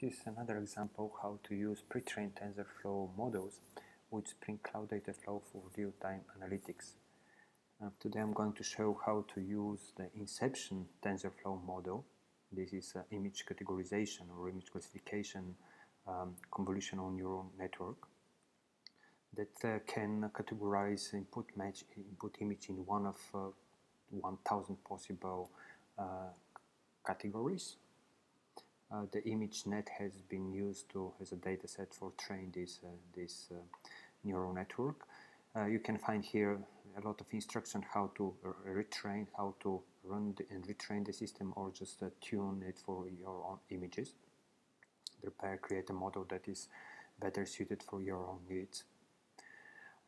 This is another example how to use pre-trained TensorFlow models with Spring Cloud Dataflow for real-time analytics. Uh, today I'm going to show how to use the Inception TensorFlow model. This is uh, image categorization or image classification um, convolutional neural network that uh, can categorize input match input image in one of uh, 1000 possible uh, categories uh, the ImageNet has been used to as a dataset for train this uh, this uh, neural network. Uh, you can find here a lot of instruction how to retrain, how to run the, and retrain the system, or just uh, tune it for your own images. Prepare, create a model that is better suited for your own needs.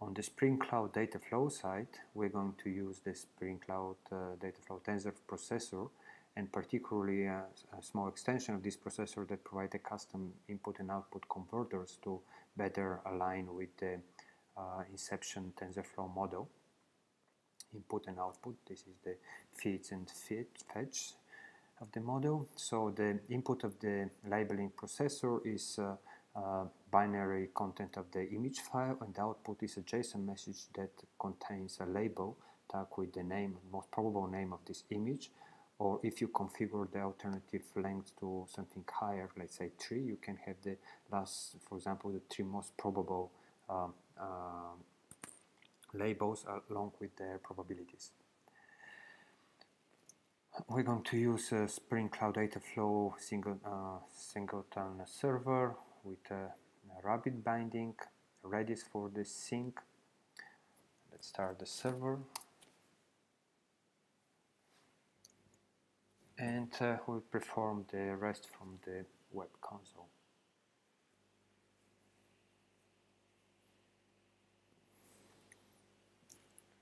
On the Spring Cloud Dataflow side, we're going to use the Spring Cloud uh, Dataflow Tensor Processor and particularly a, a, small extension of this processor that provide a custom input and output converters to better align with the uh, Inception TensorFlow model. Input and output, this is the feeds and feed, fetch of the model. So the input of the labeling processor is uh, uh, binary content of the image file and the output is a JSON message that contains a label tag with the name, most probable name of this image or if you configure the alternative length to something higher, let's say 3, you can have the last, for example, the three most probable um, uh, labels along with their probabilities. We're going to use a Spring Cloud Dataflow single, uh, singleton server with a, rabbit binding, Redis for the sink. Let's start the server. And uh, we'll perform the rest from the web console.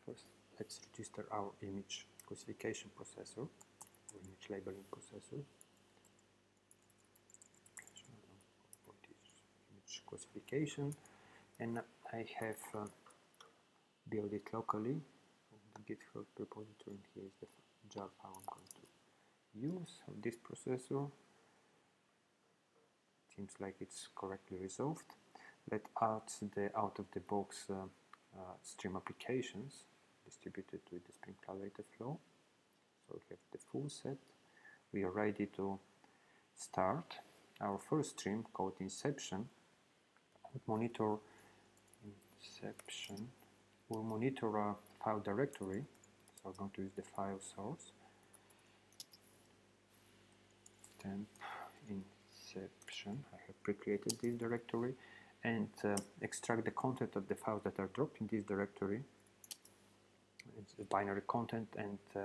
First, let's register our image classification processor, or image labeling processor. Image classification, and I have uh, built it locally the GitHub repository. And here is the jar file I'm going to use of this processor. Seems like it's correctly resolved. Let add the out of the box uh, uh, stream applications distributed with the Spring Cloud Dataflow so we have the full set. We are ready to start our first stream called Inception. Would monitor Inception. We'll monitor a file directory. So I'm going to use the file source temp inception. I have pre-created this directory and uh, extract the content of the files that are dropped in this directory. It's the binary content and uh,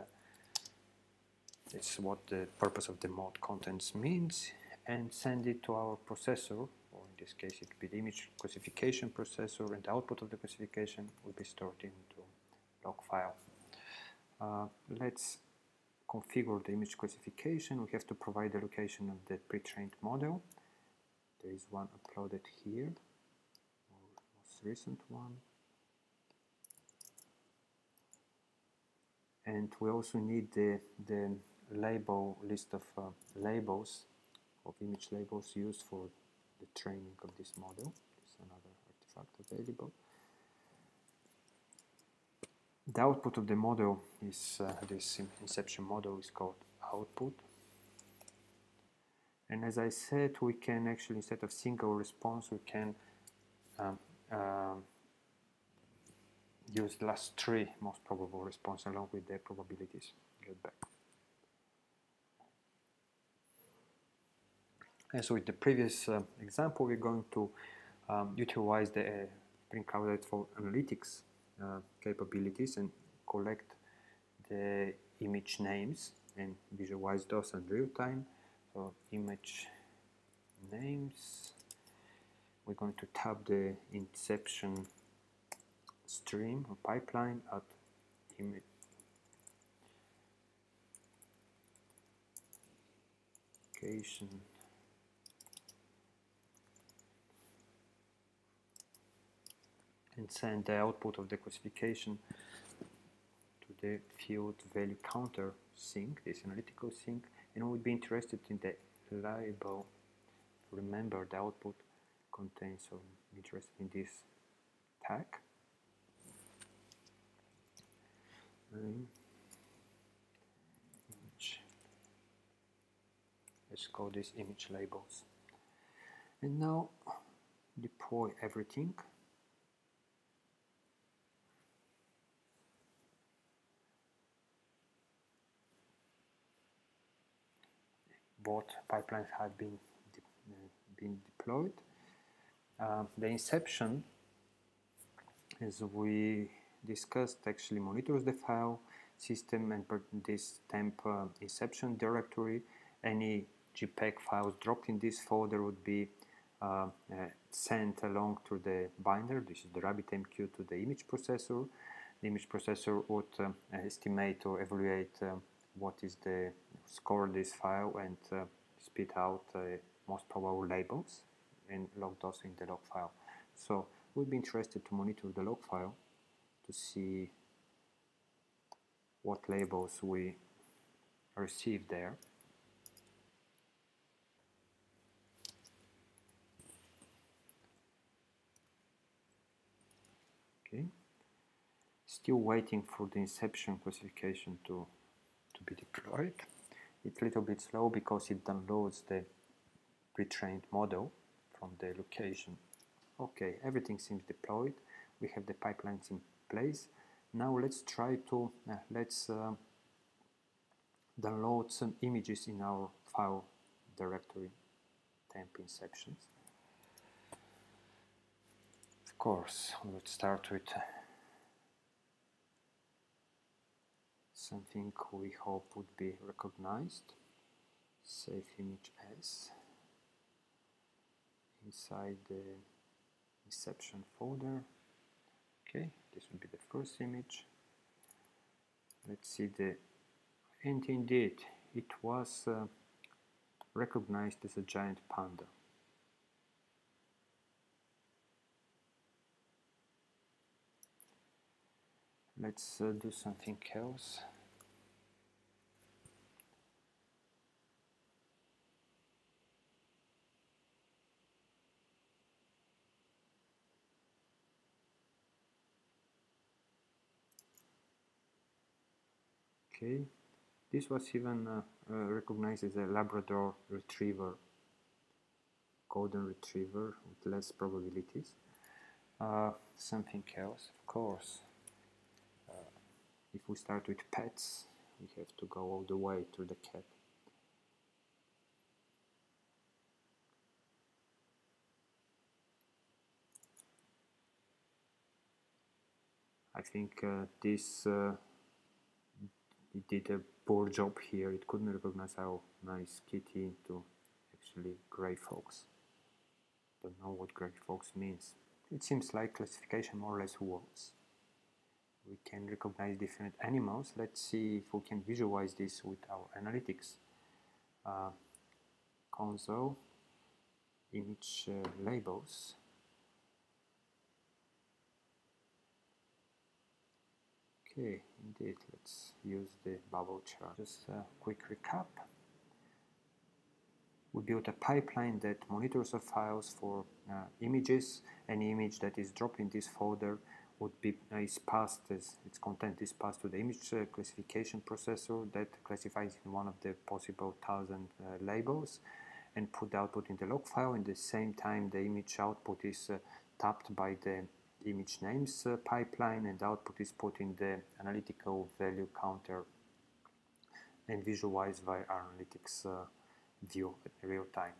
it's what the purpose of the mod contents means and send it to our processor or in this case it would be the image classification processor and the output of the classification will be stored into log file. Uh, let's configure the image classification, we have to provide the location of the pre-trained model. There is one uploaded here, most recent one. And we also need the, the label list of uh, labels, of image labels used for the training of this model. There's another artifact available the output of the model is uh, this inception model is called output. And as I said we can actually instead of single response we can um, uh, use the last three most probable response along with their probabilities. Get back. As with the previous uh, example we're going to um, utilize the uh, Cloud for analytics Uh, capabilities and collect the image names and visualize those in real time. So image names, we're going to tap the inception stream or pipeline at image location and send the output of the classification to the field value counter sink, this analytical sink, and we'll be interested in the label remember the output contains some interest in this tag. Um, image. Let's call this image labels. And now deploy everything. Both pipelines have been de been deployed. Uh, the inception, as we discussed, actually monitors the file system and this temp uh, inception directory. Any JPEG files dropped in this folder would be uh, uh, sent along to the binder, this is the RabbitMQ to the image processor. The image processor would uh, estimate or evaluate what is the score this file and uh, spit out uh, most probable labels and log those in the log file. So we'd be interested to monitor the log file to see what labels we receive there. Okay, still waiting for the inception classification to, to be deployed. It's a little bit slow because it downloads the pre-trained model from the location. Okay, everything seems deployed. We have the pipelines in place. Now let's try to, uh, let's uh, download some images in our file directory temp inceptions. Of course, let's start with uh, something we hope would be recognized. Save image as inside the inception folder. Okay, this will be the first image. Let's see the and indeed it was uh, recognized as a giant panda. Let's uh, do something else. Okay, this was even uh, uh, recognized as a Labrador Retriever, Golden Retriever with less probabilities. Uh, something else, of course. Uh, if we start with pets, we have to go all the way to the cat. I think uh, this uh, it did a poor job here. It couldn't recognize how nice kitty to actually gray fox. Don't know what gray fox means. It seems like classification more or less works. We can recognize different animals. Let's see if we can visualize this with our analytics. Uh, console, image uh, labels, Okay, indeed, let's use the bubble chart. Just a quick recap. We built a pipeline that monitors the files for uh, images. Any image that is dropped in this folder would be uh, is passed as its content is passed to the image uh, classification processor that classifies in one of the possible thousand uh, labels and put the output in the log file. In the same time, the image output is uh, tapped by the image names uh, pipeline and output is put in the analytical value counter and visualized via analytics uh, view at real time.